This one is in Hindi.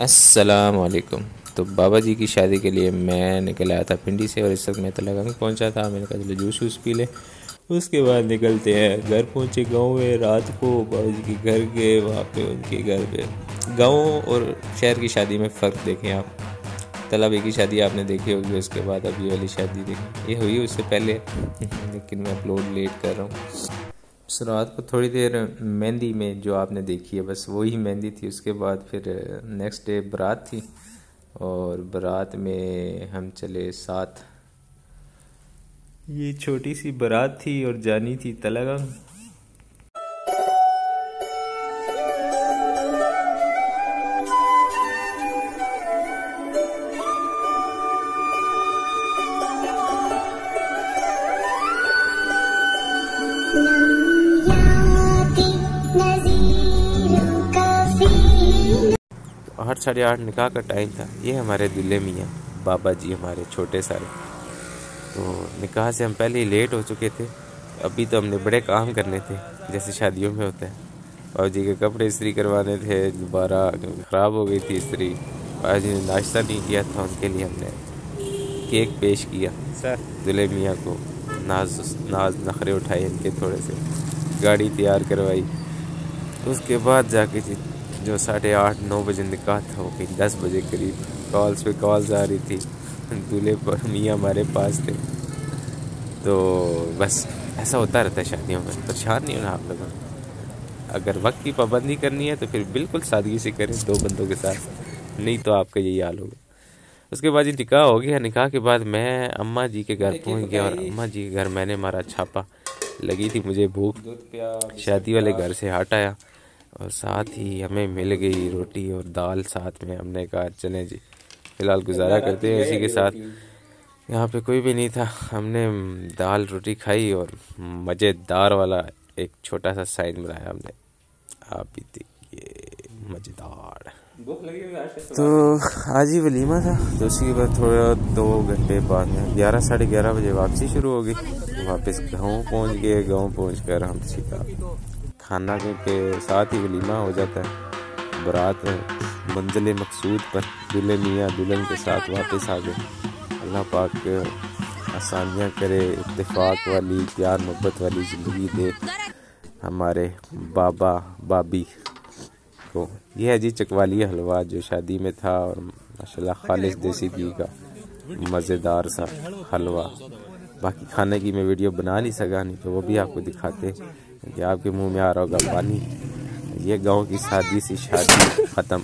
असलकुम तो बाबा जी की शादी के लिए मैं निकल आया था पिंडी से और इस वक्त मैं तलगा में पहुँचा था। मैंने कहा, चलो जूस वूस पी ले। उसके बाद निकलते हैं। घर पहुँचे गाँव में रात को बाबा जी के घर गए, वहाँ पे उनके घर पे। गाँव और शहर की शादी में फ़र्क देखें आप। तलाबे की शादी आपने देखी होगी, उसके बाद ये वाली शादी देखी। ये हुई उससे पहले, लेकिन मैं अपलोड लेट कर रहा हूँ। रात को थोड़ी देर मेहंदी में जो आपने देखी है, बस वही मेहंदी थी। उसके बाद फिर नेक्स्ट डे बारात थी और बारात में हम चले साथ। ये छोटी सी बारात थी और जानी थी तलगंग आठ साढ़े आठ निकाह का टाइम था। ये हमारे दुल्हे मियाँ बाबा जी हमारे छोटे सारे। तो निकाह से हम पहले ही लेट हो चुके थे। अभी तो हमने बड़े काम करने थे जैसे शादियों में होता है। बाबा जी के कपड़े इस्त्री करवाने थे दोबारा ख़राब हो गई थी इस्त्री। बाबा जी ने नाश्ता नहीं किया था उनके लिए हमने केक पेश किया। सर। दुल्हे मियाँ को नाज नाज नखरे उठाए इनके थोड़े से। गाड़ी तैयार करवाई। उसके बाद जाके जो साढ़े आठ नौ बजे निकाह था वो कहीं दस बजे करीब कॉल्स पे कॉल्स आ रही थी। दूल्हे पर मियाँ हमारे पास थे। तो बस ऐसा होता रहता है शादियों में। परेशान नहीं होना आप लोगों अगर वक्त की पाबंदी करनी है तो फिर बिल्कुल सादगी से करें दो बंदों के साथ। नहीं तो आपका यही हाल होगा। उसके बाद ये निकाह हो गया। निकाह के बाद मैं अम्मा जी के घर पहुँच गया और अम्मा जी के घर मैंने मारा छापा। लगी थी मुझे भूख। शादी वाले घर से हट आया और साथ ही हमें मिल गई रोटी और दाल साथ में। हमने कहा चले जी फ़िलहाल गुजारा करते हैं इसी के साथ। यहाँ पे कोई भी नहीं था। हमने दाल रोटी खाई और मज़ेदार वाला एक छोटा सा साइन बनाया हमने। आप भी देखिए मज़ेदार। तो आज ही वलीमा था। तो उसी के बाद थोड़ा दो घंटे बाद में ग्यारह साढ़े ग्यारह बजे वापसी शुरू हो गई वापस गाँव पहुँच गए गाँव पहुँच कर हम सीधा खाना के साथ ही वलीमा हो जाता है। बारात मंजिल मकसूद पर दुल्हे मियाँ दुल्हन के साथ वापस आ गए। अल्लाह पाक आसानियाँ करे इतफाक़ वाली, प्यार मोहब्बत वाली ज़िंदगी दे हमारे बाबा, बाबी को। यह है जी चकवाली हलवा जो शादी में था और माशाल्लाह खालिश देसी घी का मज़ेदार सा हलवा। बाकी खाने की मैं वीडियो बना नहीं सका, नहीं तो वो भी आपको दिखाते। कि आपके मुँह में आ रहा होगा पानी ये गाँव की शादी सी शादी ख़त्म।